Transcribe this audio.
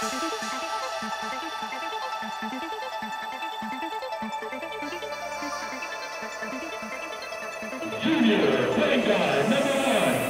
Junior, playing guy number one.